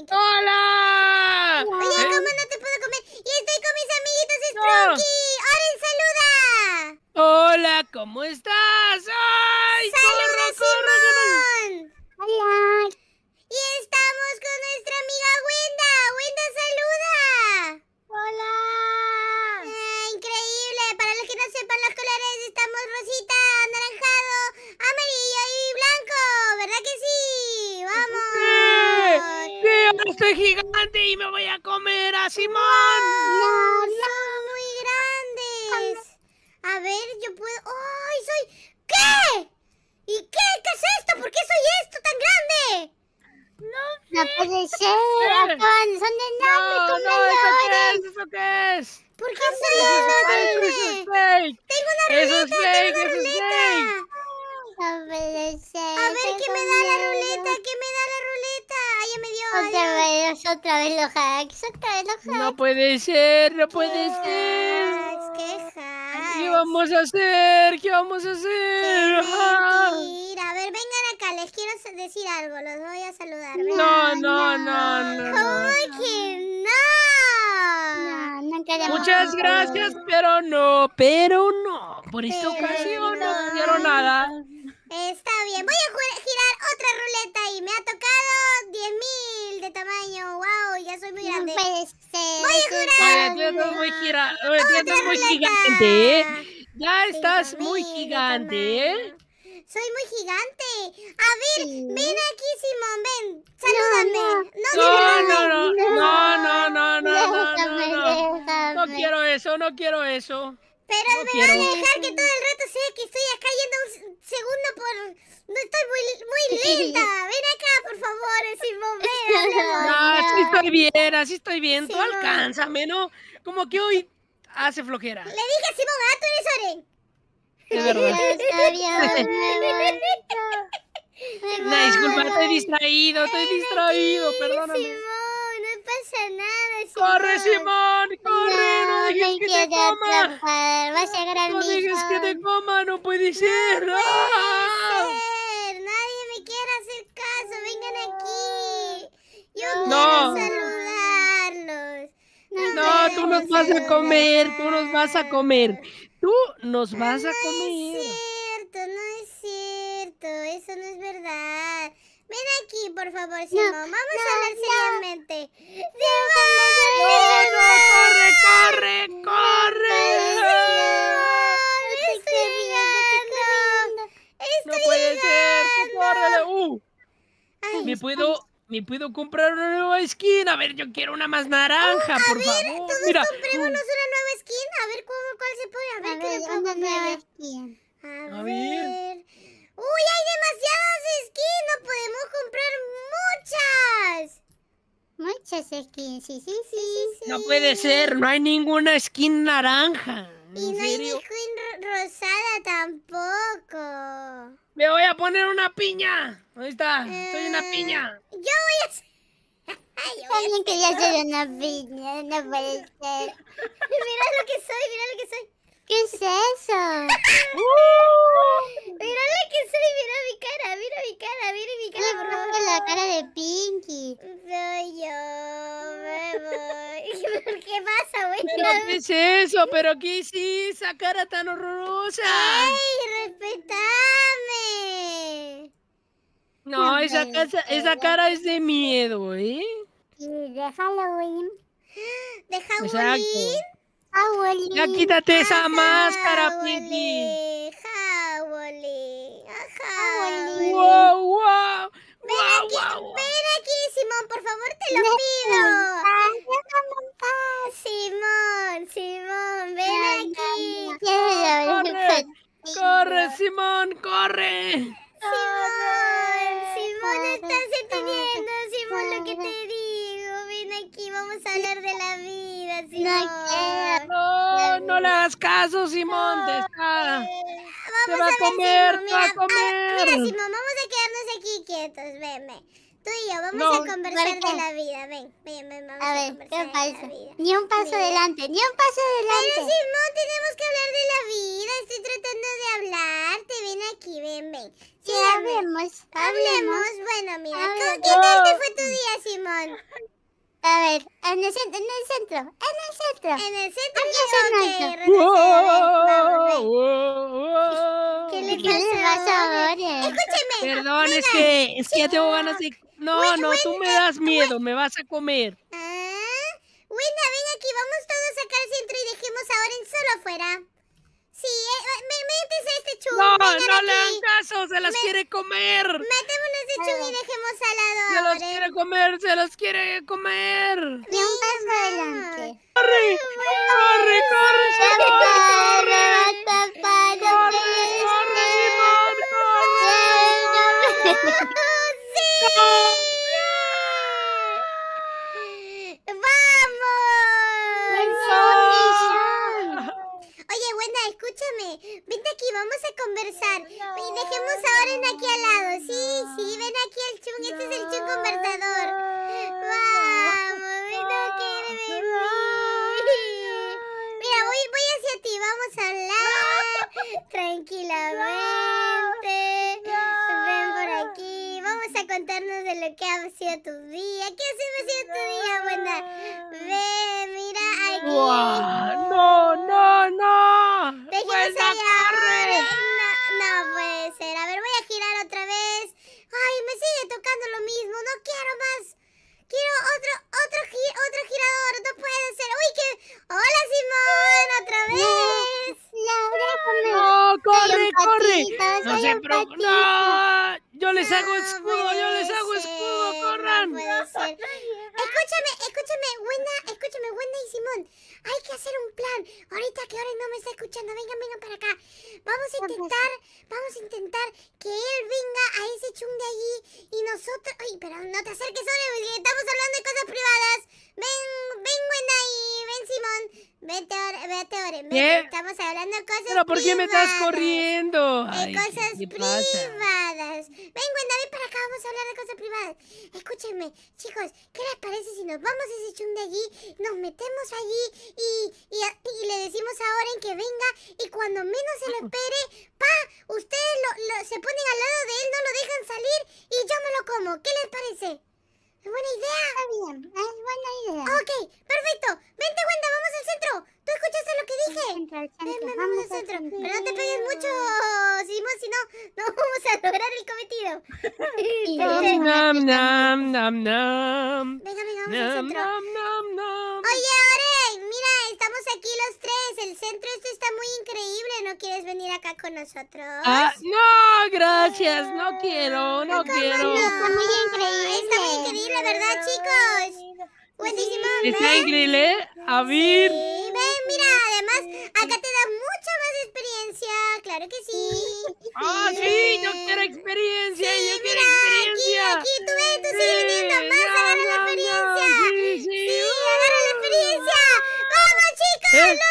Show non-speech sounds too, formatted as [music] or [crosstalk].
Pinky. ¡Hola! Oye, ¿Eh? ¿cómo no te puedo comer? Y estoy con mis amiguitos. Sprunky. ¡Oren, saluda! Hola, ¿cómo estás? ¡Ay, corro, ¡Saludos, corro! yo no- Simón! Hola. Y estamos con nuestra amiga Wenda. Wenda, saluda. Hola. increíble. Para los que no sepan los colores, estamos rosita, anaranjado, amarillo y blanco. ¿Verdad que sí? ¡Vamos! ¡Sí! ¡Sí, ahora estoy gigante y me voy a comer a Simón! ¡No, son muy grandes! A ver, yo puedo... ¡Ay, soy... ¿Qué? ¿Y qué? ¿Qué es esto? ¿Por qué soy esto tan grande? No puede ser, acaban, son No, enormes no, ¿eso qué es? ¿Eso qué es? ¿Por qué soy Eso es enorme? fake, eso. Tengo una Eso ruleta, es fake, tengo una eso es ruleta. fake. No puede ser. A ver, ¿qué me da la ruleta? ¿Qué me da Otra vez, otra vez los hacks, otra vez los hacks. No puede ser, no puede ¿Qué ser. hacks? ¿Qué hacks? ¿Qué vamos a hacer? ¿Qué vamos a ¡Qué hacer? Ah. mentira! A ver, vengan acá, les quiero decir algo, los voy a saludar. vengan. No, no, no, no. ¿Cómo no. que no? No, no queremos. Muchas gracias, pero no, pero no. Por esta Pero ocasión no no. quiero nada. Está bien, voy a girar otra ruleta y me ha tocado 10.000 de tamaño. ¡Wow! Ya soy muy No grande. puede ser. Voy a jurar. Oye, tú estás muy gira, oye, tú estás muy gigante, ¿eh? Ya estás muy gigante, ¿eh? Soy muy gigante. A ver, Sí. ven aquí, Simón, ven. Salúdame. no. No, no, no, no, no, no, no, no, Déjame, no, no. déjame. No quiero eso, no quiero eso. Pero No me quiero. van a dejar que todo el rato sea que estoy acá yendo un segundo por... No estoy muy, muy [laughs] lenta. Ven acá, por favor, Simón, ven. [laughs] No, así estoy bien, así estoy bien. Tú Sí, alcánzame, ¿no? Como que hoy hace flojera. Le dije a Simón, ah, tú eres Oren. Es verdad. [laughs] Una disculpa, estoy distraído, estoy distraído, perdóname. Simón, pasa nada, Simón. ¡Corre, Simón! ¡Corre! ¡No dejes me que te coma! atrapar. Va a llegar al ¡No dejes que te coma! ¡No puede ser! ¡Ah! Ser, Nadie me quiere hacer caso, vengan aquí. Yo No. quiero saludarlos. No, tú nos vas a comer, tú nos vas a comer. Tú nos vas a No es comer. cierto, no es cierto, eso no es verdad. Ven aquí, por favor, Simón, vamos a hablar seriamente. ¡No, no! ¡Corre, corre, corre! Simón, estoy llegando. ¡No Estoy puede ser! ¡Tú córrele! ¡Uh! Ay, ¿Me puedo, ¿Me puedo comprar una nueva skin? A ver, yo quiero una más naranja, por ver, favor. todos Mira. comprémonos una nueva skin. A ver cómo, cuál se pone. A A ver, ¿qué me ver, una nueva skin. A, A ver. ver. Uy, hay demasiadas skins. No podemos comprar muchas. Skins, sí, sí, sí. No puede ser, no hay ninguna skin naranja. Y ¿En no hay serio? ni skin ro- rosada tampoco. Me voy a poner una piña. Ahí está, soy una Eh, piña. Yo voy a [laughs] a Alguien quería hacer una piña, no puede ser. [laughs] Mira lo que soy, mira lo que soy. ¿Qué es eso? [laughs] Mira lo que soy, mira mi cara, mira mi cara, mira mi cara. Mira la cara de Pinky. Voy. [laughs] ¿Qué pasa, güey? ¿Pero qué es eso? ¿Pero qué hiciste? Esa cara tan horrorosa. ¡Ey, respetame! No, esa, casa, esa cara es de miedo, ¿eh? Y de Halloween. ¿De Halloween? Halloween. Ya quítate esa máscara, Pinky. Halloween, Halloween, ah, Halloween. Halloween. ¡Wow, wow! Ven ¡Wow, aquí, wow! ven aquí, Simón, por favor, te lo pido. Simón, Simón, ven aquí. ¡Corre! ¡Corre, Simón, corre! Simón, Simón, estás entendiendo, Simón, lo que te digo. Ven aquí, vamos a hablar de la vida, Simón. quiero. No, no le hagas caso, Simón. Te está... Te Vamos va a ver, comer, Simón, te va a ah, comer. mira, Simón, vamos a quedarnos aquí quietos, veme. Tú y yo vamos No, a conversar ¿por de qué? la vida. Ven, ven, ven, vamos A a, ver, conversar ¿qué de la pasa? vida. Ni un paso Mira. adelante, ni un paso Pero adelante. Simón, tenemos que hablar de la vida. Estoy tratando de hablarte. Ven aquí, ven, ven. Sí, hablemos, Hablemos. hablemos. Bueno, mira. ¿cómo- ¿qué tal te fue tu día, Simón? A ver, en el centro, en el centro, en el centro. En el centro. Aquí. Wow, ¿Qué le ¿Qué le pasa pasa ahora? ahora? Escúcheme. Perdón, es que, es que ya tengo ganas de... No, no, tú me das miedo, me vas a comer. Ah, ven aquí, vamos todos acá al centro y dejemos a Oren solo afuera. Sí, eh, me metes a este chum. No, vengan no le hagan caso, se las quiere comer. Metémonos de chum y dejemos al lado Se a las Oren. quiere comer, se las quiere comer. Ni un paso adelante. ¡Corre! ¡Corre, corre, Simón! ¡Corre! ¡Corre. Simón! ¡Corre! ¡Vamos! Oye, Wenda, escúchame. Vente aquí, vamos a conversar. Y dejemos a Oren aquí al lado. Sí, sí, ven aquí el chum. Este es el chum conversador. Vamos, ven, quiere venir. Mira, voy, voy hacia ti, vamos a hablar [laughs] tranquilamente. A contarnos de lo que ha sido tu día. ¿Qué ha sido tu día, Wenda? Ven, mira aquí. ¡Guau! ¡No, no, no! Dejemos ¡Vuelta, allá. No, no puede ser. A ver, voy a girar otra vez. Ay, me sigue tocando lo mismo. No quiero más. Quiero otro, otro, gi- otro girador. No puede ser. Uy, que. Hola, Simón. Otra vez. Laura, come. ¡No, corre, un corre! patito, ¡No se un preocupen! patito. ¡No! ¡Yo les hago No escudo! ¡Yo les hago escudo! ser, ¡Corran! No. Escúchame, escúchame, Wenda, escúchame, Wenda y Simón. Hay que hacer un plan. Ahorita que ahora no me está escuchando, vengan, vengan para acá. Vamos a intentar, vamos a intentar que él venga a ese chung de allí y nosotros. Ay, pero no te acerques, Ore, porque estamos hablando de cosas privadas. Ven, Vete, Ore, vete, Ore. vete. ¿Qué? Estamos hablando de cosas ¿Pero por qué me estás privadas. corriendo? De Ay, cosas ¿qué, qué privadas. Ven, Wenda, ven para acá, vamos a hablar de cosas privadas. Escúchenme, chicos, ¿qué les parece si nos vamos a ese chum de allí, nos metemos allí y, y, y le decimos a Oren que venga y cuando menos se lo espere, pa, ustedes lo, lo- se ponen al lado de él, no lo dejan salir y yo me lo como. ¿Qué les parece? ¿Es buena idea? Está bien, es buena idea. Ok, perfecto. Vente, Wenda, vamos al centro. ¿Tú dije? Centro, al Ven, centro, ven, vamos vamos al al centro. centro. Pero no te pegues mucho, Simón, si no, no vamos a lograr el cometido. [laughs] Y Nam, yo- nam, nam, nam, nam. Venga, venga, vamos al Nam, centro. nam, nam, nam. Oye, Oren, mira, estamos aquí los tres. El centro este está muy increíble. ¿No quieres venir acá con nosotros? Ah, no, gracias, no quiero, no ¿Cómo quiero. no? Está muy increíble. Está muy increíble, ¿verdad, chicos? Buenísimo, sí. ¿no? Está increíble, ¿eh? A ver. Sí, ven, mira, además, acá te da mucha más experiencia, claro que sí. ¡Ah, sí! sí yo quiero experiencia, sí, yo quiero experiencia. Aquí, aquí, tú ves, tú sigues viendo más, no, agarra la experiencia. sí, sí, agarra la experiencia. ¡Vamos, chicos! ¿Eh?